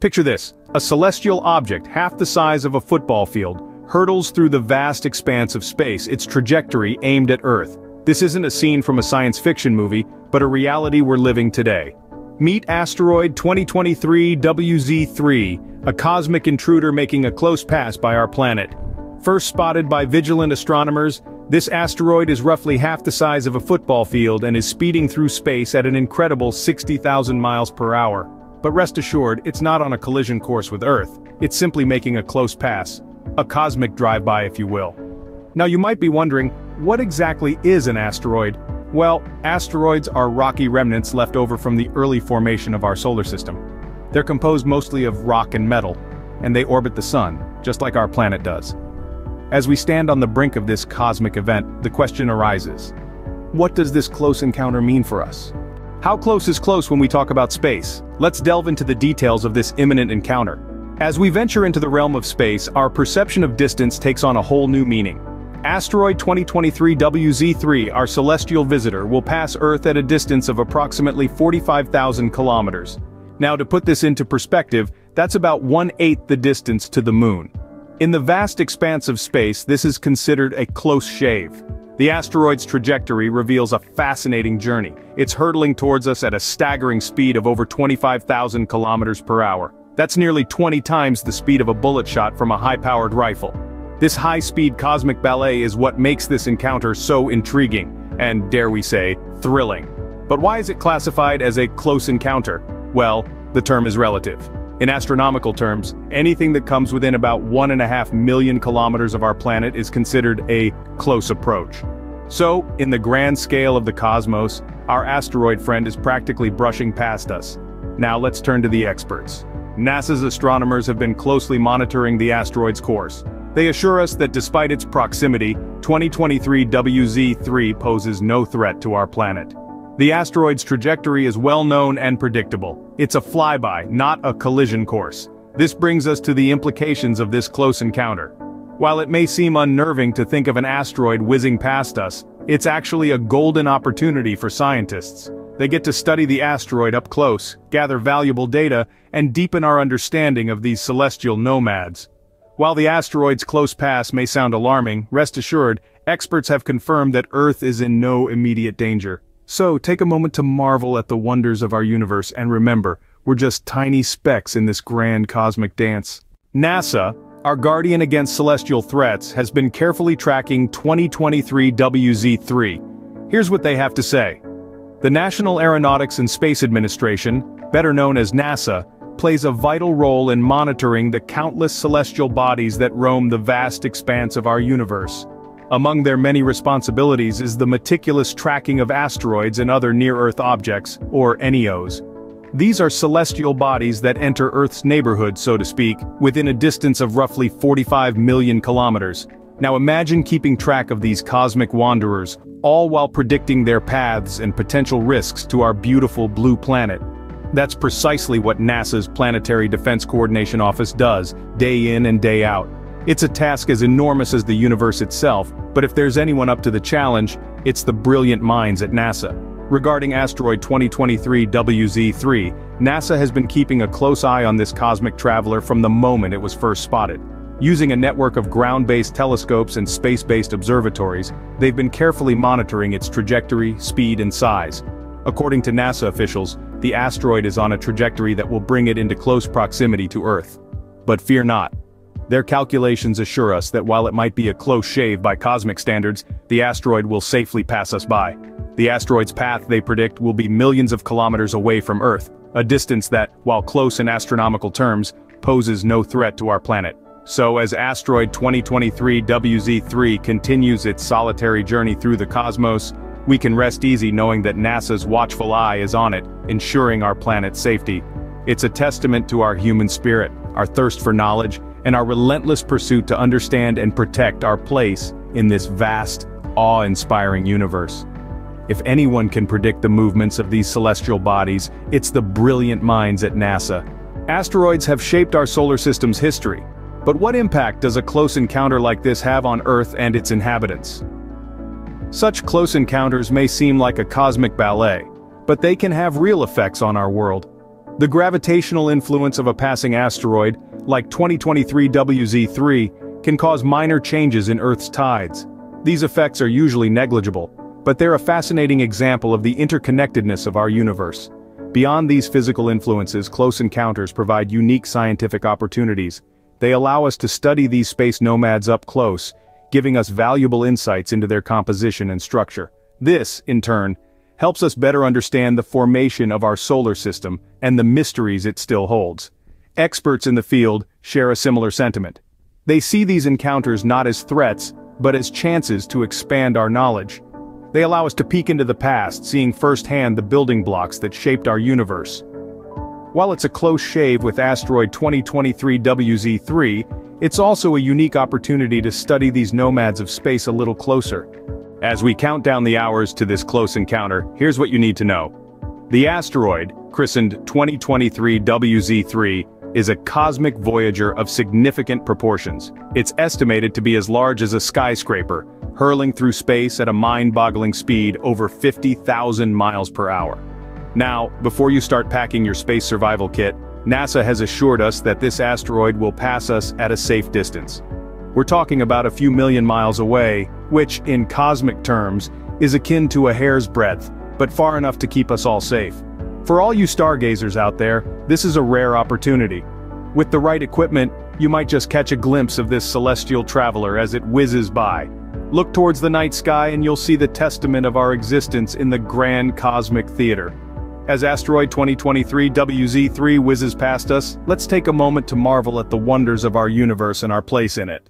Picture this, a celestial object half the size of a football field, hurtles through the vast expanse of space, its trajectory aimed at Earth. This isn't a scene from a science fiction movie, but a reality we're living today. Meet asteroid 2023 WZ3, a cosmic intruder making a close pass by our planet. First spotted by vigilant astronomers, this asteroid is roughly half the size of a football field and is speeding through space at an incredible 60,000 miles per hour. But rest assured, it's not on a collision course with Earth, it's simply making a close pass. A cosmic drive-by if you will. Now you might be wondering, what exactly is an asteroid? Well, asteroids are rocky remnants left over from the early formation of our solar system. They're composed mostly of rock and metal, and they orbit the sun, just like our planet does. As we stand on the brink of this cosmic event, the question arises. What does this close encounter mean for us? How close is close when we talk about space? Let's delve into the details of this imminent encounter. As we venture into the realm of space, our perception of distance takes on a whole new meaning. Asteroid 2023 WZ3, our celestial visitor, will pass Earth at a distance of approximately 45,000 kilometers. Now to put this into perspective, that's about one-eighth the distance to the moon. In the vast expanse of space, this is considered a close shave. The asteroid's trajectory reveals a fascinating journey. It's hurtling towards us at a staggering speed of over 25,000 kilometers per hour. That's nearly 20 times the speed of a bullet shot from a high-powered rifle. This high-speed cosmic ballet is what makes this encounter so intriguing, and dare we say, thrilling. But why is it classified as a close encounter? Well, the term is relative. In astronomical terms, anything that comes within about one and a half million kilometers of our planet is considered a close approach. So, in the grand scale of the cosmos, our asteroid friend is practically brushing past us. Now let's turn to the experts. NASA's astronomers have been closely monitoring the asteroid's course. They assure us that despite its proximity, 2023 WZ3 poses no threat to our planet. The asteroid's trajectory is well known and predictable. It's a flyby, not a collision course. This brings us to the implications of this close encounter. While it may seem unnerving to think of an asteroid whizzing past us, it's actually a golden opportunity for scientists. They get to study the asteroid up close, gather valuable data, and deepen our understanding of these celestial nomads. While the asteroid's close pass may sound alarming, rest assured, experts have confirmed that Earth is in no immediate danger. So take a moment to marvel at the wonders of our universe and remember, we're just tiny specks in this grand cosmic dance. NASA, our guardian against celestial threats, has been carefully tracking 2023 WZ3. Here's what they have to say. The National Aeronautics and Space Administration, better known as NASA, plays a vital role in monitoring the countless celestial bodies that roam the vast expanse of our universe. Among their many responsibilities is the meticulous tracking of asteroids and other near-Earth objects, or NEOs. These are celestial bodies that enter Earth's neighborhood, so to speak, within a distance of roughly 45 million kilometers. Now imagine keeping track of these cosmic wanderers, all while predicting their paths and potential risks to our beautiful blue planet. That's precisely what NASA's Planetary Defense Coordination Office does, day in and day out. It's a task as enormous as the universe itself, but if there's anyone up to the challenge, it's the brilliant minds at NASA. Regarding asteroid 2023 WZ3, NASA has been keeping a close eye on this cosmic traveler from the moment it was first spotted. Using a network of ground-based telescopes and space-based observatories, they've been carefully monitoring its trajectory, speed and size. According to NASA officials, the asteroid is on a trajectory that will bring it into close proximity to Earth. But fear not, their calculations assure us that while it might be a close shave by cosmic standards, the asteroid will safely pass us by. The asteroid's path, they predict, will be millions of kilometers away from Earth, a distance that, while close in astronomical terms, poses no threat to our planet. So as asteroid 2023 WZ3 continues its solitary journey through the cosmos, we can rest easy knowing that NASA's watchful eye is on it, ensuring our planet's safety. It's a testament to our human spirit, our thirst for knowledge, and our relentless pursuit to understand and protect our place in this vast, awe-inspiring universe. If anyone can predict the movements of these celestial bodies, it's the brilliant minds at NASA. Asteroids have shaped our solar system's history, but what impact does a close encounter like this have on Earth and its inhabitants? Such close encounters may seem like a cosmic ballet, but they can have real effects on our world. The gravitational influence of a passing asteroid, like 2023 WZ3, can cause minor changes in Earth's tides. These effects are usually negligible, but they're a fascinating example of the interconnectedness of our universe. Beyond these physical influences close encounters provide unique scientific opportunities. They allow us to study these space nomads up close, giving us valuable insights into their composition and structure. This, in turn, helps us better understand the formation of our solar system and the mysteries it still holds. Experts in the field share a similar sentiment. They see these encounters not as threats, but as chances to expand our knowledge. They allow us to peek into the past, seeing firsthand the building blocks that shaped our universe. While it's a close shave with asteroid 2023 WZ3, it's also a unique opportunity to study these nomads of space a little closer. As we count down the hours to this close encounter, here's what you need to know. The asteroid, christened 2023 WZ3, is a cosmic voyager of significant proportions. It's estimated to be as large as a skyscraper, hurling through space at a mind-boggling speed over 50,000 miles per hour. Now, before you start packing your space survival kit, NASA has assured us that this asteroid will pass us at a safe distance. We're talking about a few million miles away, which, in cosmic terms, is akin to a hair's breadth, but far enough to keep us all safe. For all you stargazers out there, this is a rare opportunity. With the right equipment, you might just catch a glimpse of this celestial traveler as it whizzes by, Look towards the night sky and you'll see the testament of our existence in the grand cosmic theater. As asteroid 2023 WZ3 whizzes past us, let's take a moment to marvel at the wonders of our universe and our place in it.